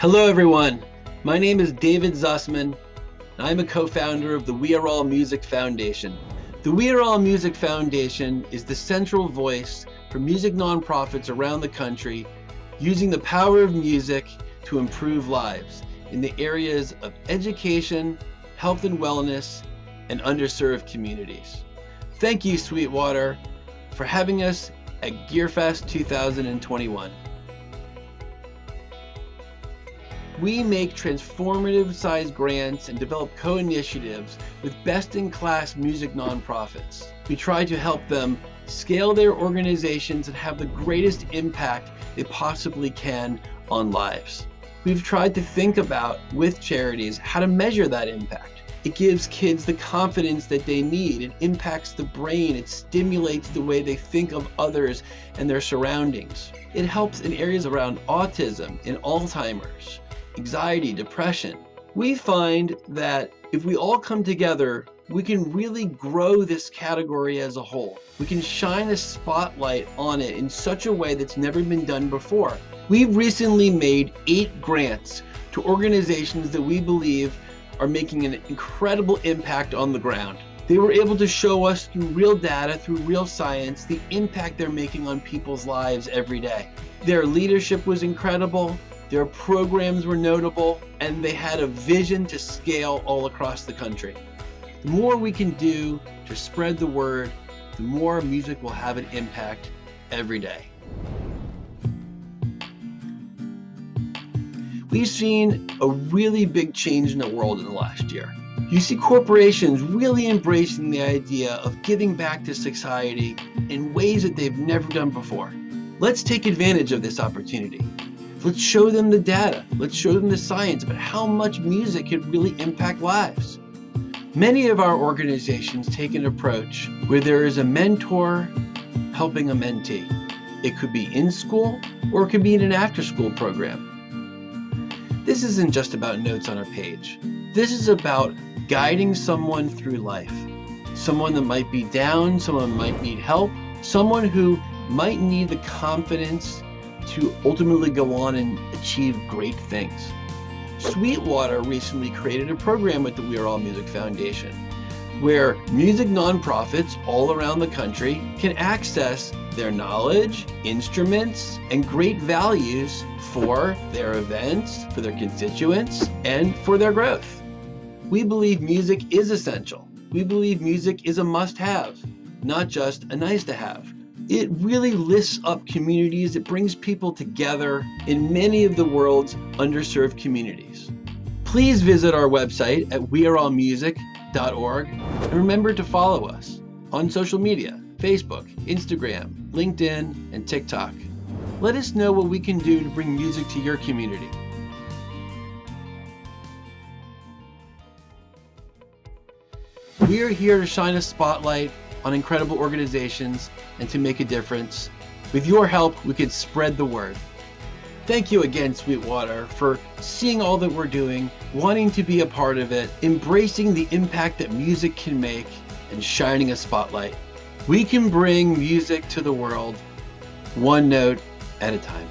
Hello, everyone. My name is David Zusman. I'm a co founder of the We Are All Music Foundation. The We Are All Music Foundation is the central voice for music nonprofits around the country using the power of music to improve lives in the areas of education, health and wellness, and underserved communities. Thank you, Sweetwater, for having us at GearFest 2021. We make transformative sized grants and develop co initiatives with best in class music nonprofits. We try to help them scale their organizations and have the greatest impact they possibly can on lives. We've tried to think about with charities how to measure that impact. It gives kids the confidence that they need. It impacts the brain. It stimulates the way they think of others and their surroundings. It helps in areas around autism and Alzheimer's anxiety, depression. We find that if we all come together, we can really grow this category as a whole. We can shine a spotlight on it in such a way that's never been done before. We've recently made eight grants to organizations that we believe are making an incredible impact on the ground. They were able to show us through real data, through real science, the impact they're making on people's lives every day. Their leadership was incredible. Their programs were notable, and they had a vision to scale all across the country. The more we can do to spread the word, the more music will have an impact every day. We've seen a really big change in the world in the last year. You see corporations really embracing the idea of giving back to society in ways that they've never done before. Let's take advantage of this opportunity. Let's show them the data. Let's show them the science about how much music can really impact lives. Many of our organizations take an approach where there is a mentor helping a mentee. It could be in school or it could be in an after school program. This isn't just about notes on a page. This is about guiding someone through life. Someone that might be down, someone might need help, someone who might need the confidence to ultimately go on and achieve great things. Sweetwater recently created a program with the We Are All Music Foundation where music nonprofits all around the country can access their knowledge, instruments, and great values for their events, for their constituents, and for their growth. We believe music is essential. We believe music is a must have, not just a nice to have. It really lifts up communities, it brings people together in many of the world's underserved communities. Please visit our website at weareallmusic.org and remember to follow us on social media Facebook, Instagram, LinkedIn, and TikTok. Let us know what we can do to bring music to your community. We are here to shine a spotlight on incredible organizations and to make a difference. With your help, we can spread the word. Thank you again, Sweetwater, for seeing all that we're doing, wanting to be a part of it, embracing the impact that music can make, and shining a spotlight. We can bring music to the world one note at a time.